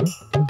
Mm-hmm.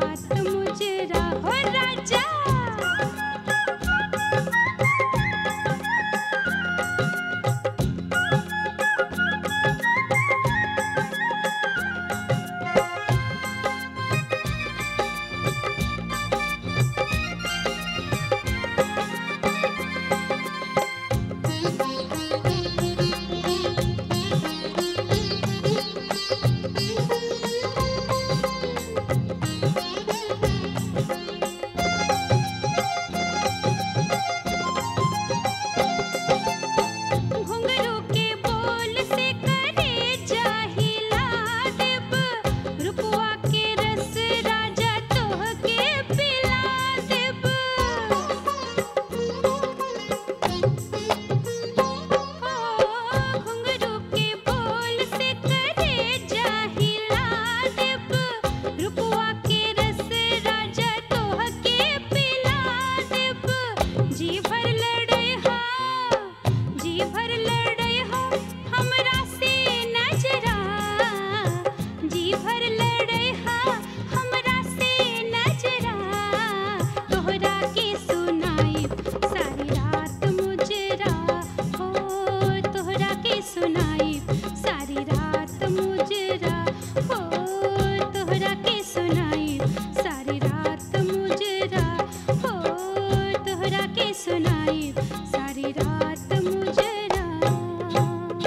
heart.